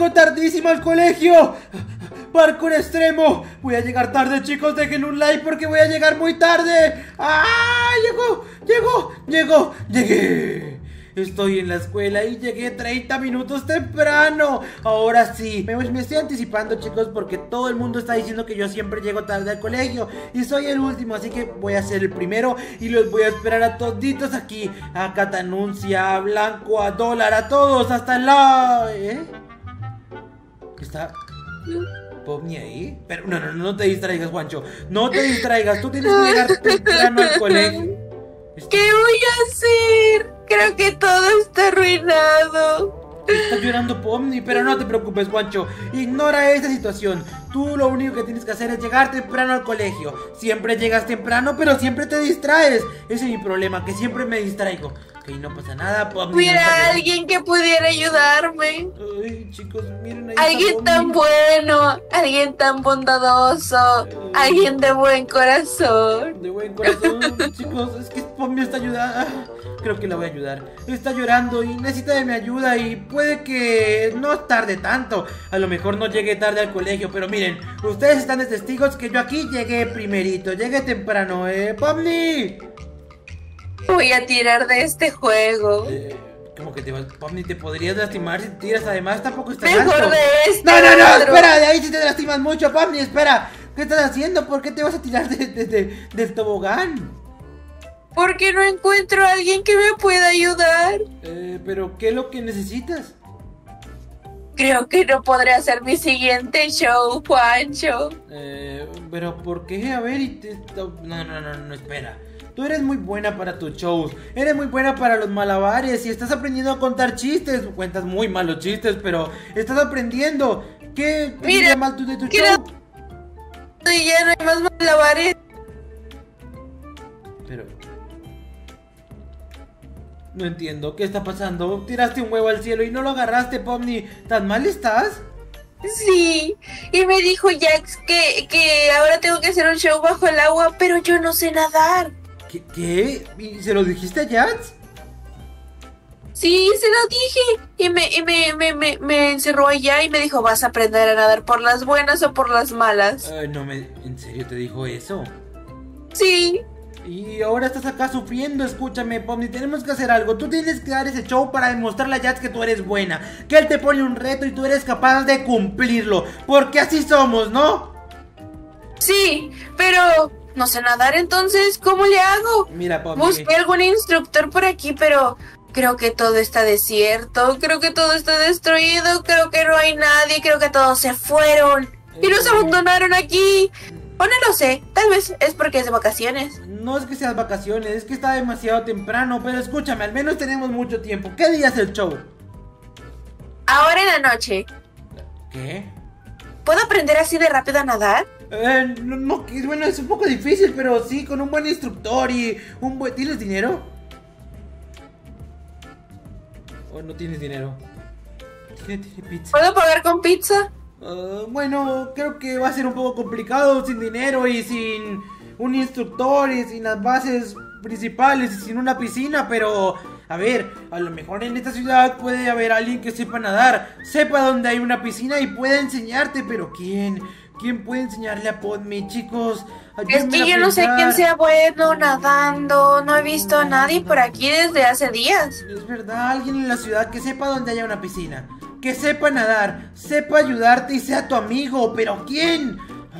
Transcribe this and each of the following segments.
Llego tardísimo al colegio. Parkour extremo. Voy a llegar tarde, chicos. Dejen un like porque voy a llegar muy tarde. ¡Ah! Llegó, llegó, llegó, llegué. Estoy en la escuela y llegué 30 minutos temprano. Ahora sí, me, me, estoy anticipando, chicos, porque todo el mundo está diciendo que yo siempre llego tarde al colegio. Y soy el último, así que voy a ser el primero y los voy a esperar a toditos aquí. A Catanuncia, a Blanco, a Dólar, a todos, hasta la... ¿Eh? ¿Está...? Pomni ahí? Pero no, no, no te distraigas, Juancho. No te distraigas, tú tienes que llegar temprano al colegio. ¿Qué voy a hacer? Creo que todo está arruinado. Está llorando Pomni, pero no te preocupes, Juancho. Ignora esta situación. Tú lo único que tienes que hacer es llegar temprano al colegio. Siempre llegas temprano, pero siempre te distraes. Ese es mi problema, que siempre me distraigo. Ok, no pasa nada. Hubiera alguien que pudiera ayudarme. Ay, chicos, miren ahí. Alguien tan bueno, alguien tan bondadoso, alguien de buen corazón. De buen corazón, chicos. Es que Pomni está ayudando. Creo que la voy a ayudar. Está llorando y necesita de mi ayuda y puede que no tarde tanto. A lo mejor no llegue tarde al colegio, pero miren, ustedes están de testigos que yo aquí llegué primerito, llegué temprano, ¿eh? ¡Pomni! Voy a tirar de este juego. Eh, ¿Cómo que te vas? Pomni, te podrías lastimar si te tiras. Además, tampoco está Mejor alto. de este. No, no, no, otro. espera, de ahí sí te lastimas mucho, Pomni, espera. ¿Qué estás haciendo? ¿Por qué te vas a tirar de- de- de- del tobogán? Porque no encuentro a alguien que me pueda ayudar. Eh, pero ¿qué es lo que necesitas? Creo que no podré hacer mi siguiente show, Juancho. Eh, pero ¿por qué? A ver, y te- no, no, no, no, no, espera. Tú eres muy buena para tus shows, eres muy buena para los malabares y estás aprendiendo a contar chistes. Cuentas muy malos chistes, pero estás aprendiendo. ¿Qué Mira, mal tú de tu quiero- show? Y ya no hay más malabares. Pero... No entiendo, ¿qué está pasando? Tiraste un huevo al cielo y no lo agarraste, Pomni. ¿Tan mal estás? Sí, y me dijo Jax que, que ahora tengo que hacer un show bajo el agua, pero yo no sé nadar. ¿Qué? qué? ¿Y se lo dijiste a Jats? Sí, se lo dije. Y me, y me, me, me, me encerró allá y me dijo, vas a aprender a nadar por las buenas o por las malas. Ay, no me... ¿En serio te dijo eso? Sí, Y ahora estás acá sufriendo, escúchame, Pomni, tenemos que hacer algo. Tú tienes que dar ese show para demostrarle a Jats que tú eres buena. Que él te pone un reto y tú eres capaz de cumplirlo. Porque así somos, ¿no? sí, pero no sé nadar entonces, ¿cómo le hago? Mira, Pomni. Busqué algún instructor por aquí, pero creo que todo está desierto, creo que todo está destruido, creo que no hay nadie, creo que todos se fueron y nos abandonaron aquí. O no lo sé, tal vez es porque es de vacaciones. No es que seas vacaciones, es que está demasiado temprano. Pero escúchame, al menos tenemos mucho tiempo. ¿Qué día es el show? Ahora en la noche, ¿Qué? ¿puedo aprender así de rápido a nadar? Eh, no, no, que- bueno, es un poco difícil, pero sí, con un buen instructor y un buen... ¿Tienes dinero? ¿O no tienes dinero? ¿Qué tiene pizza? ¿Puedo pagar con pizza? Ah, bueno, creo que va a ser un poco complicado sin dinero y sin un instructor y sin las bases principales y sin una piscina, pero a ver, a lo mejor en esta ciudad puede haber alguien que sepa nadar, sepa dónde hay una piscina y pueda enseñarte, pero ¿quién? ¿Quién puede enseñarle a Podme, chicos? Es que yo no sé quién sea bueno nadando, no he visto a nadie por aquí desde hace días. Es verdad, alguien en la ciudad que sepa dónde haya una piscina. Que sepa nadar, sepa ayudarte y sea tu amigo. ¿Pero quién?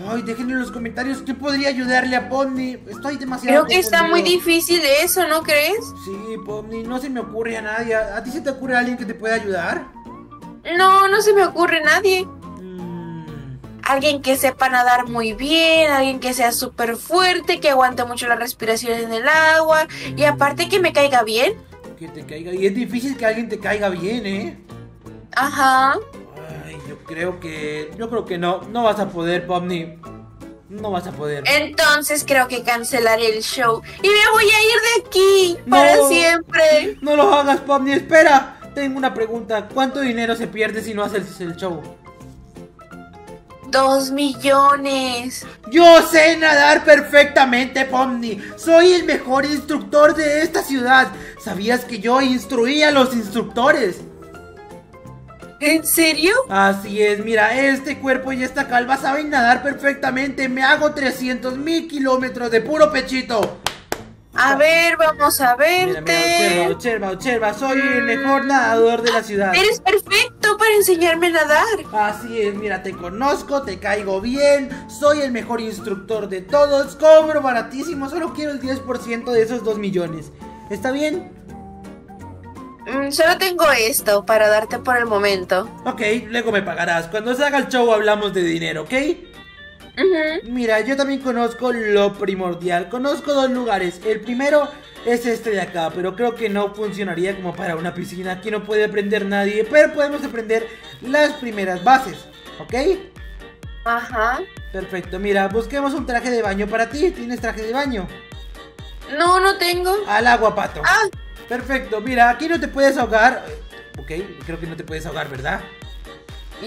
Ay, déjenme en los comentarios quién podría ayudarle a Pomni. Estoy demasiado Creo que está muy difícil eso, ¿no crees? Sí, Pomni, no se me ocurre a nadie. ¿A a ti se te ocurre alguien que te pueda ayudar? No, no se me ocurre nadie. Alguien que sepa nadar muy bien, alguien que sea súper fuerte, que aguante mucho la respiración en el agua y aparte que me caiga bien. que te caiga. Y es difícil que alguien te caiga bien, ¿eh? Ajá. Ay, yo creo que... Yo creo que no. No vas a poder, Pomni. No vas a poder. Entonces creo que cancelaré el show y me voy a ir de aquí para siempre. No lo hagas, Pomni, espera. Tengo una pregunta. ¿Cuánto dinero se pierde si no haces el show? Dos millones. Yo sé nadar perfectamente, Pomni. Soy el mejor instructor de esta ciudad. ¿Sabías que yo instruía a los instructores? ¿En serio? Así es, mira, este cuerpo y esta calva saben nadar perfectamente. Me hago 300 mil kilómetros de puro pechito. A ver, vamos a Mira, verte. mira, observa, observa, observa. Soy el mejor nadador de la ciudad. Eres perfecto para enseñarme a nadar. Así es, mira, te conozco, te caigo bien, soy el mejor instructor de todos, cobro baratísimo, solo quiero el 10% de esos 2 millones. ¿Está bien? Mm, solo tengo esto para darte por el momento. Ok, luego me pagarás. Cuando se haga el show hablamos de dinero, ¿ok? Mira, yo también conozco lo primordial. Conozco dos lugares. El primero es este de acá, pero creo que no funcionaría como para una piscina. Aquí no puede aprender nadie, pero podemos aprender las primeras bases, ¿ok? Ajá. Perfecto, mira, busquemos un traje de baño para ti. ¿Tienes traje de baño? No, no tengo. Al agua, pato. Ah, Perfecto, mira, aquí no te puedes ahogar. Ok, creo que no te puedes ahogar, ¿verdad?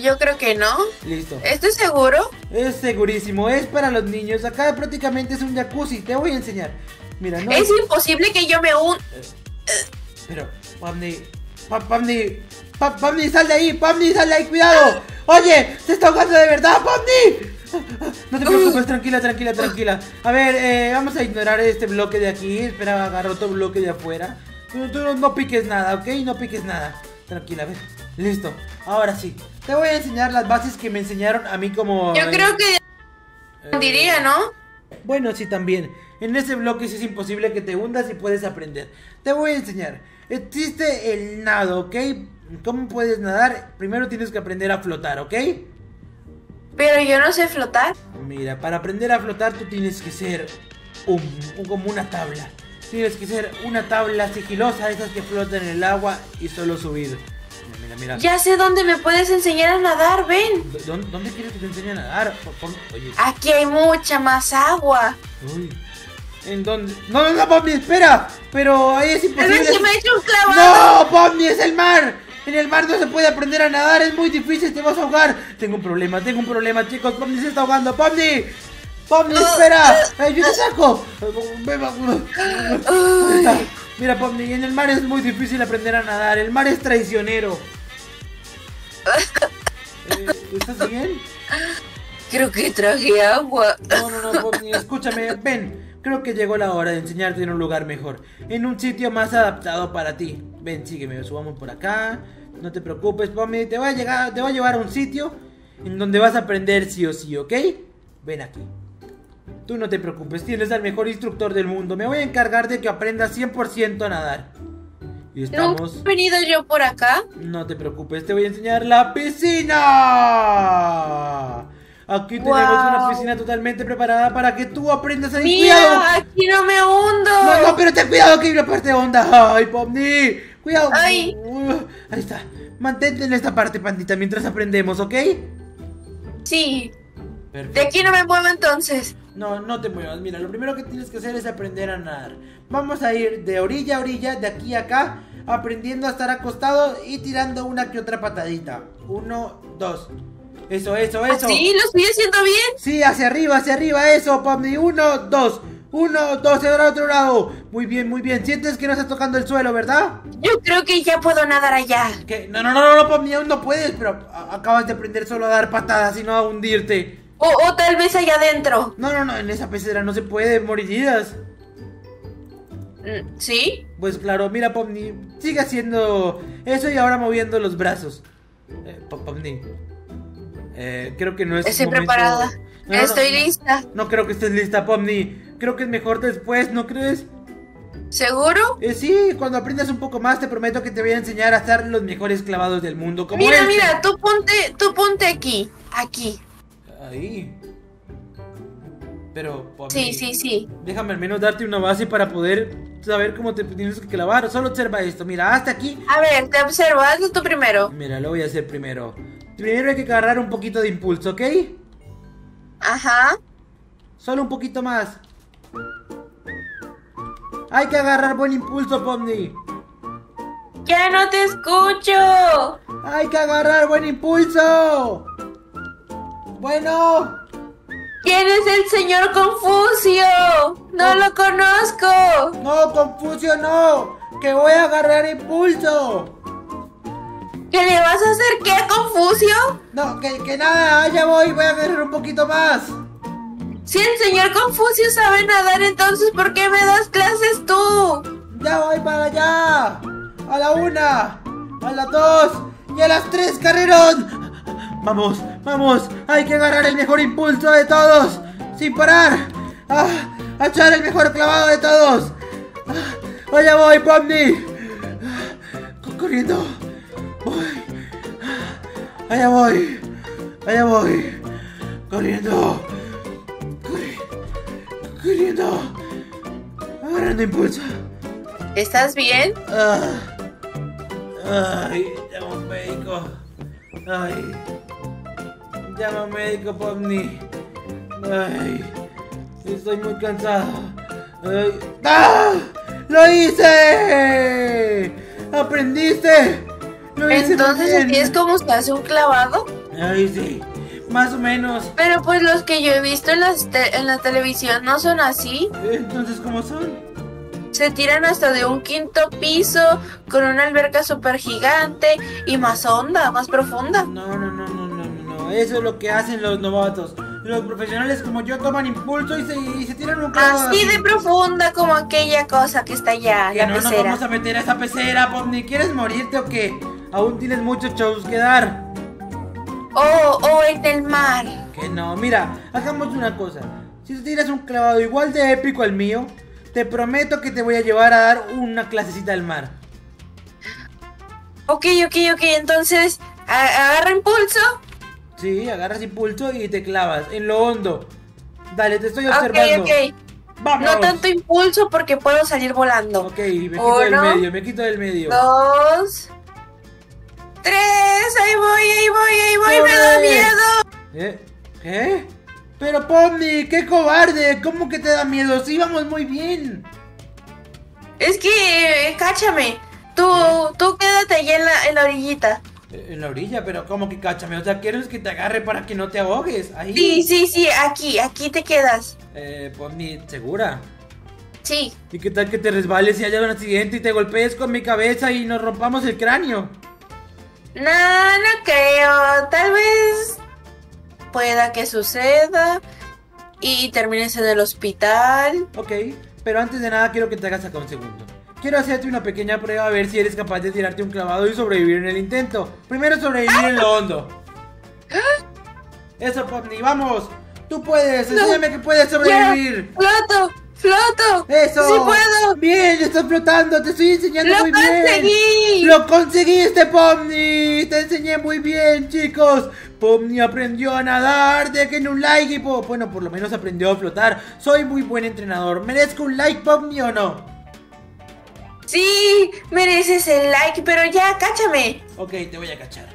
Yo creo que no. Listo. ¿Estás seguro? Es segurísimo, es para los niños. Acá prácticamente es un jacuzzi, te voy a enseñar. Mira, no. Es imposible que yo me un... Pero, Pamni, Pa- Pamni, Pa- Pamni, sal de ahí, Pamni, sal de ahí, cuidado. Oye, se está ahogando de verdad, Pamni. No te preocupes, tranquila, tranquila, tranquila. A ver, eh, vamos a ignorar este bloque de aquí. Espera, agarro otro bloque de afuera. Tú, tú no, no piques nada, ¿ok? No piques nada. Tranquila, a ver. Listo. Ahora sí. Te voy a enseñar las bases que me enseñaron a mí como... Yo creo que eh, diría, ¿no? bueno, sí, también. En ese bloque sí es imposible que te hundas y puedes aprender. Te voy a enseñar. Existe el nado, ¿ok? ¿Cómo puedes nadar? Primero tienes que aprender a flotar, ¿ok? Pero yo no sé flotar. Mira, para aprender a flotar tú tienes que ser un, un- como una tabla. Tienes que ser una tabla sigilosa, esas que flotan en el agua y solo subir. Mira, mira, mira. Ya sé dónde me puedes enseñar a nadar, ven. ¿Dó- ¿Dónde, dónde quieres que te enseñe a nadar? Pon- pon- Oye, Aquí hay mucha más agua. uy. ¿En dónde? No, no, no, Pomni, espera. Pero ahí es imposible. vez se me ha hecho un clavado. ¡No, Pomni, es el mar! En el mar no se puede aprender a nadar, es muy difícil, te vas a ahogar. Tengo un problema, tengo un problema, chicos. Pomni se está ahogando, Pomni. Pomni, espera. Ay, yo te saco. Mira, Pomni, en el mar es muy difícil aprender a nadar. El mar es traicionero. Eh, ¿Estás bien? Creo que traje agua. No, no, no, Pomni, escúchame, ven. Creo que llegó la hora de enseñarte en un lugar mejor. En un sitio más adaptado para ti. Ven, sígueme, subamos por acá. No te preocupes, Pomni. Te voy a, llegar, te voy a llevar a un sitio en donde vas a aprender sí o sí, ¿ok? Ven aquí. Tú no te preocupes, tienes al mejor instructor del mundo. Me voy a encargar de que aprendas 100% a nadar. Y estamos... venido yo por acá. No te preocupes, te voy a enseñar la piscina. Aquí tenemos una piscina totalmente preparada para que tú aprendas a ir. Mira, ¡Cuidado! aquí no me hundo. No, no, pero ten cuidado que hay una parte honda. ¡Ay, Pomni! ¡Cuidado! Ay. Uh, ahí está. Mantente en esta parte, pandita, mientras aprendemos, ¿ok? Sí, Perfecto. de aquí no me muevo entonces. No, no te muevas. Mira, lo primero que tienes que hacer es aprender a nadar. Vamos a ir de orilla a orilla, de aquí a acá, aprendiendo a estar acostado y tirando una que otra patadita. Uno, dos. Eso, eso, eso. Sí, lo estoy haciendo bien. Sí, hacia arriba, hacia arriba, eso, Pomni. Uno, dos. Uno, dos, ahora otro lado. Muy bien, muy bien. Sientes que no estás tocando el suelo, ¿verdad? Yo creo que ya puedo nadar allá. No, no, no, no, no, Pomni, aún no puedes, pero acabas de aprender solo a dar patadas y no a hundirte. O, o tal vez allá adentro. No, no, no, en esa pecera no se puede, morirías. Mm, ¿Sí? Pues claro, mira, Pomni, sigue haciendo eso y ahora moviendo los brazos. Eh, Pom- Pomni, eh, creo que no es. Estoy momento- preparada. No, no, Estoy no, lista. No creo que estés lista, Pomni. Creo que es mejor después, ¿no crees? ¿Seguro? Eh, sí, cuando aprendas un poco más, te prometo que te voy a enseñar a hacer los mejores clavados del mundo. Como Mira, este. mira, tú ponte, tú ponte aquí. Aquí. Ahí. Pero, Pomni, Sí, sí, sí. Déjame al menos darte una base para poder saber cómo te tienes que clavar. Solo observa esto. Mira, hasta aquí A ver, te observo, hazlo tú primero. Mira, lo voy a hacer primero. Primero hay que agarrar un poquito de impulso, ¿ok? Ajá. Solo un poquito más. Hay que agarrar buen impulso, Pomni. Ya no te escucho. Hay que agarrar buen impulso. Bueno. ¿Quién es el señor Confucio? No lo conozco. No, Confucio, no. Que voy a agarrar impulso. ¿Qué le vas a hacer? ¿Qué, Confucio? No, que, que nada, ya voy, voy a agarrar un poquito más. Si el señor Confucio sabe nadar, entonces ¿por qué me das clases tú? Ya voy para allá. A la una, a las dos y a las tres, carrerón. Vamos, vamos, hay que agarrar el mejor impulso de todos, sin parar. Ah, a echar el mejor clavado de todos. Ah, allá voy, Pomni. Ah, corriendo. Voy. Ah, allá voy. Allá voy. Corriendo. Corri- corriendo. Agarrando impulso. ¿Estás bien? Ah. Ay, a un médico. Ay. Llama médico, Pomni. Ay. Estoy muy cansado. Ay. ¡Ah! ¡Lo hice! ¿Aprendiste? Lo hice Entonces es como se hace un clavado. Ay, sí. Más o menos. Pero pues los que yo he visto en, las te- en la televisión no son así. Entonces, ¿cómo son? Se tiran hasta de un quinto piso con una alberca súper gigante y más honda, más profunda. No, no, no, no, Eso es lo que hacen los novatos. Los profesionales como yo toman impulso y se, y se tiran un clavado Así de profunda como aquella cosa que está allá, Que la no nos vamos a meter a esa pecera, Pomni. ¿Quieres morirte o qué? Aún tienes muchos shows que dar. O, o en el mar. Que no, mira, hagamos una cosa. Si tú tiras un clavado igual de épico al mío, te prometo que te voy a llevar a dar una clasecita al mar. Ok, ok, ok, entonces agarra impulso. Sí, agarras impulso y te clavas en lo hondo. Dale, te estoy observando. ok. Vamos. No tanto impulso porque puedo salir volando. Ok, me quito del medio, me quito del medio. Dos. Tres. Ahí voy, ahí voy, ahí voy. Me da miedo. ¿Eh? ¿Qué? Pero Pomni, qué cobarde. ¿Cómo que te da miedo? Sí, vamos muy bien. Es que, eh, cáchame. Tú, tú quédate allá en la, en la orillita. En la orilla, pero ¿cómo que cáchame? O sea, ¿quieres que te agarre para que no te ahogues? Ahí. Sí, sí, sí, aquí, aquí te quedas. Eh, Pomni, ¿segura? Sí. ¿Y qué tal que te resbales y haya un accidente y te golpees con mi cabeza y nos rompamos el cráneo? No, no creo. Tal vez pueda que suceda y termines en el hospital. Ok, pero antes de nada quiero que te hagas acá un segundo. Quiero hacerte una pequeña prueba a ver si eres capaz de tirarte un clavado y sobrevivir en el intento. Primero sobrevivir en lo hondo. Eso, Pomni, vamos. Tú puedes, No. enséñame que puedes sobrevivir. ¡Floto! ¡Floto! Eso. ¡Sí puedo! Bien, estás flotando, te estoy enseñando ¡Lo muy bien. conseguí! ¡Lo conseguiste, Pomni! Te enseñé muy bien, chicos. Pomni aprendió a nadar, dejen un like y bueno, por lo menos aprendió a flotar. Soy muy buen entrenador. ¿Merezco un like, Pomni, o no? Sí, mereces el like, pero ya, cáchame. Ok, te voy a cachar.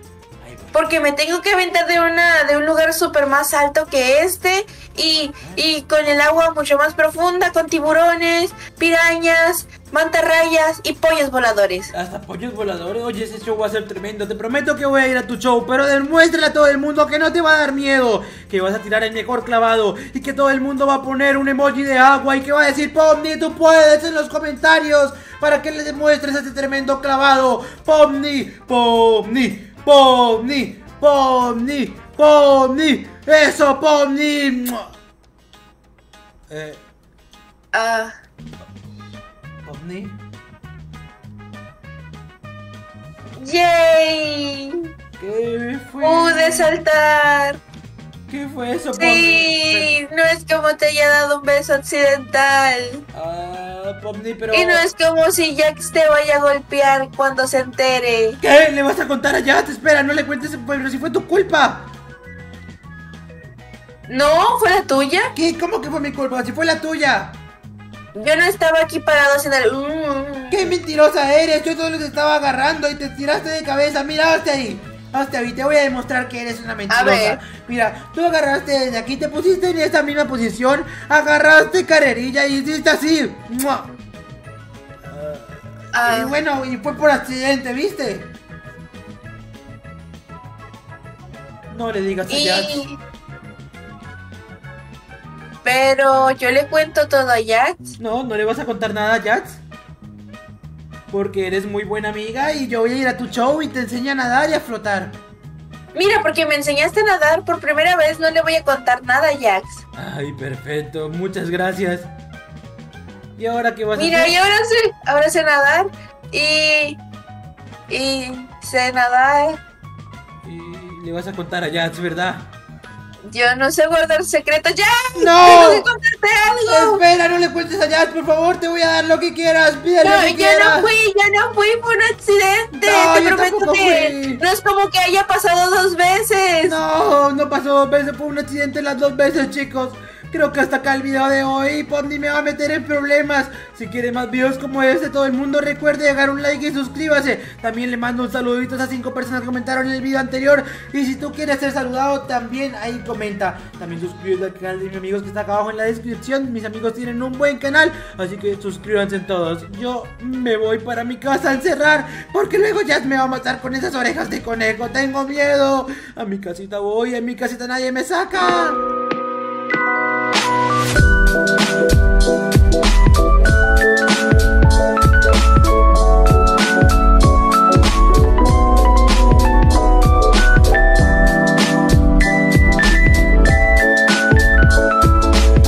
Ahí voy. Porque me tengo que aventar de una de un lugar súper más alto que este y, y con el agua mucho más profunda, con tiburones, pirañas, mantarrayas y pollos voladores. Hasta pollos voladores. Oye, ese show va a ser tremendo. Te prometo que voy a ir a tu show, pero demuéstrale a todo el mundo que no te va a dar miedo. Que vas a tirar el mejor clavado y que todo el mundo va a poner un emoji de agua y que va a decir, Pomni, tú puedes en los comentarios para que le demuestres este tremendo clavado. Pomni, Pomni, Pomni, Pomni, Pomni. Eso, Pomni. Eh, Ah, Pomni. ¡yay! ¿Qué fue? Pude saltar. ¿Qué fue eso, Pomni? Sí, no es como te haya dado un beso accidental. Ah, Pomni, pero... Y no es como si Jax te vaya a golpear cuando se entere. ¿Qué? ¿Le vas a contar allá? Te espera, no le cuentes, pero si fue tu culpa. ¿No? ¿Fue la tuya? ¿Qué? ¿Cómo que fue mi culpa? Si fue la tuya. Yo no estaba aquí parado haciendo el... mm. ¡Qué mentirosa eres! Yo solo te estaba agarrando y te tiraste de cabeza. Mira, hazte ahí. Hazte ahí, te voy a demostrar que eres una mentirosa. Mira, tú agarraste desde aquí, te pusiste en esta misma posición, agarraste carrerilla y hiciste así. ¡Mua! Ah, Y bueno, y fue por accidente, ¿viste? No le digas a y... Pero yo le cuento todo a Jax. No, no le vas a contar nada a Jax. porque eres muy buena amiga y yo voy a ir a tu show y te enseño a nadar y a flotar. Mira, porque me enseñaste a nadar por primera vez, no le voy a contar nada a Jax. Ay, perfecto, muchas gracias. ¿Y ahora qué vas Mira, a hacer? y ahora sé, ahora sé nadar y. y sé nadar. Y le vas a contar a Jax, ¿verdad? Yo no sé guardar secretos. ¡Ya! ¡No! ¡Tengo que contarte algo! Espera, no le cuentes a Jax, por favor, te voy a dar lo que quieras, pídale No, lo que yo quieras. no fui, yo no fui, fue un accidente. No, Te yo prometo que fui. no es como que haya pasado dos veces. No, no pasó dos veces, fue un accidente las dos veces, chicos. Creo que hasta acá el video de hoy, Pony me va a meter en problemas. Si quiere más videos como este, todo el mundo recuerde dejar un like y suscríbase. También le mando un saludito a esas cinco personas que comentaron en el video anterior. Y si tú quieres ser saludado, también ahí comenta. También suscríbete al canal de mis amigos que está acá abajo en la descripción. Mis amigos tienen un buen canal, así que suscríbanse todos. Yo me voy para mi casa a encerrar, porque luego ya me va a matar con esas orejas de conejo. Tengo miedo. A mi casita voy, a mi casita nadie me saca.